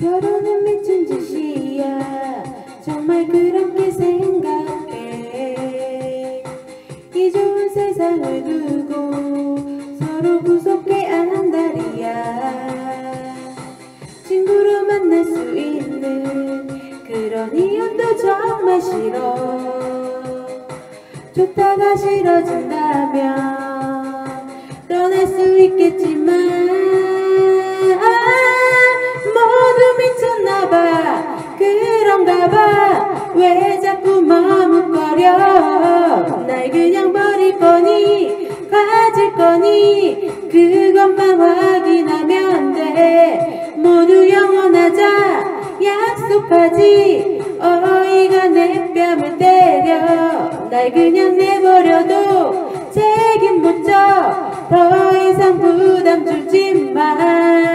결혼은 미친 짓이야. 정말 그렇게 생각해. 이 좋은 세상을 두고 서로 구속해 안달이야. 친구로 만날 수 있는 그런 이유도 정말 싫어. 좋다가 싫어진다면 그런가봐. 왜 자꾸 머뭇거려? 날 그냥 버릴 거니? 가질 거니? 그것만 확인하면 돼. 모두 영원하자. 약속하지. 어이가 내 뺨을 때려. 날 그냥 내버려도 책임 못져더 이상 부담 주지 마